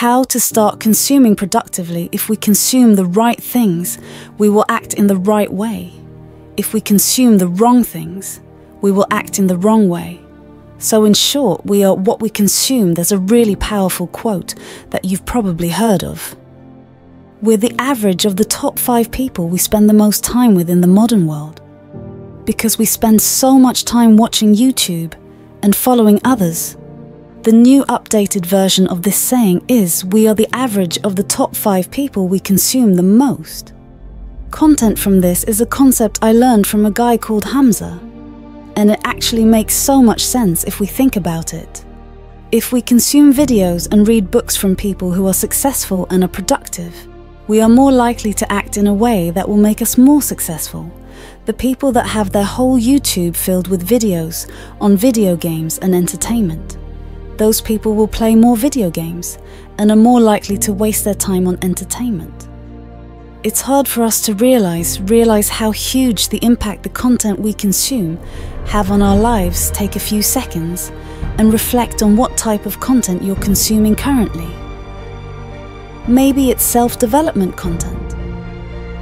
how to start consuming productively. If we consume the right things, we will act in the right way. If we consume the wrong things, we will act in the wrong way. So, in short, we are what we consume. There's a really powerful quote that you've probably heard of. We're the average of the top five people we spend the most time with in the modern world. Because we spend so much time watching YouTube and following others. The new updated version of this saying is we are the average of the top five people we consume the most. Content from this is a concept I learned from a guy called Hamza and it actually makes so much sense if we think about it. If we consume videos and read books from people who are successful and are productive, we are more likely to act in a way that will make us more successful. The people that have their whole YouTube filled with videos on video games and entertainment. Those people will play more video games and are more likely to waste their time on entertainment. It's hard for us to realize realize how huge the impact the content we consume have on our lives. Take a few seconds and reflect on what type of content you're consuming currently. Maybe it's self-development content.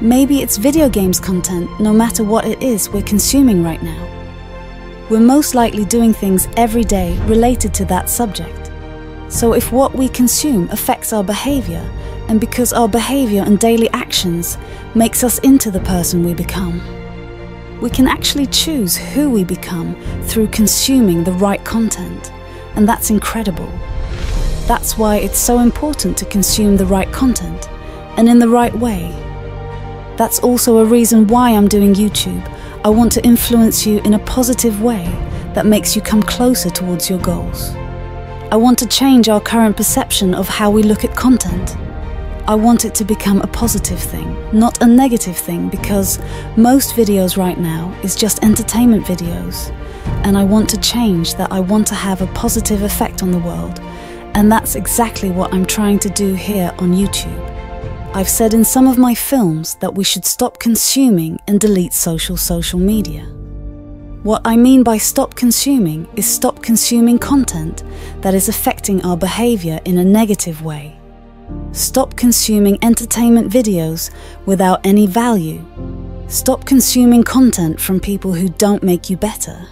Maybe it's video games content, no matter what it is we're consuming right now. We're most likely doing things every day related to that subject. So if what we consume affects our behavior, and because our behavior and daily actions makes us into the person we become. We can actually choose who we become through consuming the right content, and that's incredible. That's why it's so important to consume the right content and in the right way. That's also a reason why I'm doing YouTube. I want to influence you in a positive way that makes you come closer towards your goals. I want to change our current perception of how we look at content I want it to become a positive thing, not a negative thing, because most videos right now is just entertainment videos. And I want to change that I want to have a positive effect on the world. And that's exactly what I'm trying to do here on YouTube. I've said in some of my films that we should stop consuming and delete social social media. What I mean by stop consuming is stop consuming content that is affecting our behavior in a negative way Stop consuming entertainment videos without any value. Stop consuming content from people who don't make you better.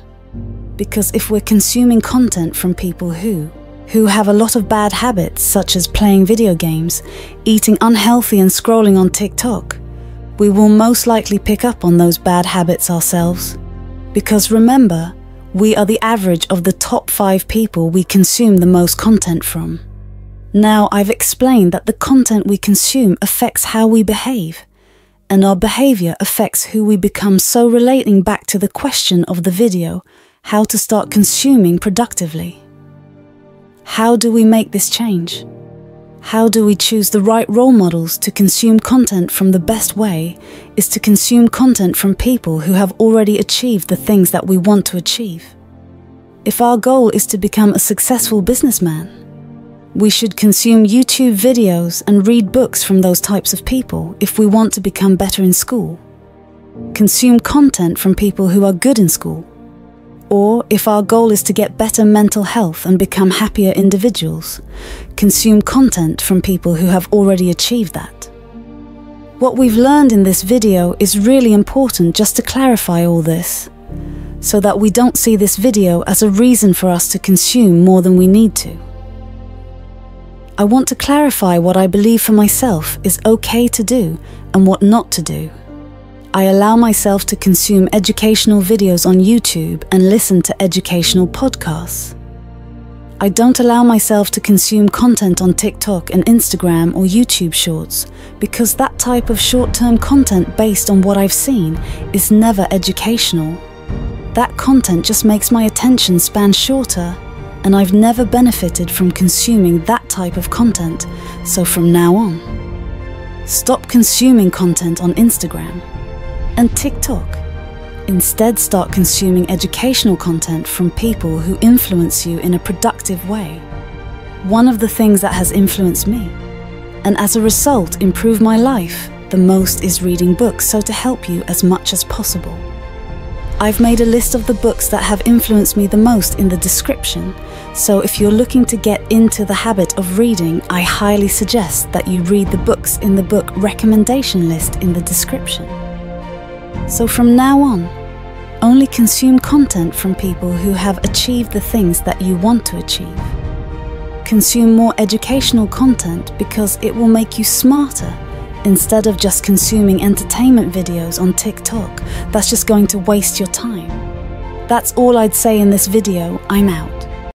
Because if we're consuming content from people who, who have a lot of bad habits such as playing video games, eating unhealthy and scrolling on TikTok, we will most likely pick up on those bad habits ourselves. Because remember, we are the average of the top 5 people we consume the most content from. Now I've explained that the content we consume affects how we behave, and our behavior affects who we become. So, relating back to the question of the video, how to start consuming productively. How do we make this change? How do we choose the right role models to consume content from the best way is to consume content from people who have already achieved the things that we want to achieve. If our goal is to become a successful businessman, we should consume YouTube videos and read books from those types of people if we want to become better in school. Consume content from people who are good in school. Or if our goal is to get better mental health and become happier individuals, consume content from people who have already achieved that. What we've learned in this video is really important just to clarify all this, so that we don't see this video as a reason for us to consume more than we need to. I want to clarify what I believe for myself is okay to do and what not to do. I allow myself to consume educational videos on YouTube and listen to educational podcasts. I don't allow myself to consume content on TikTok and Instagram or YouTube Shorts because that type of short term content based on what I've seen is never educational. That content just makes my attention span shorter and I've never benefited from consuming that type of content, so from now on, stop consuming content on Instagram and TikTok. Instead, start consuming educational content from people who influence you in a productive way. One of the things that has influenced me, and as a result, improved my life the most is reading books, so to help you as much as possible. I've made a list of the books that have influenced me the most in the description, so if you're looking to get into the habit of reading, I highly suggest that you read the books in the book recommendation list in the description. So from now on, only consume content from people who have achieved the things that you want to achieve. Consume more educational content because it will make you smarter instead of just consuming entertainment videos on TikTok that's just going to waste your time. That's all I'd say in this video. I'm out.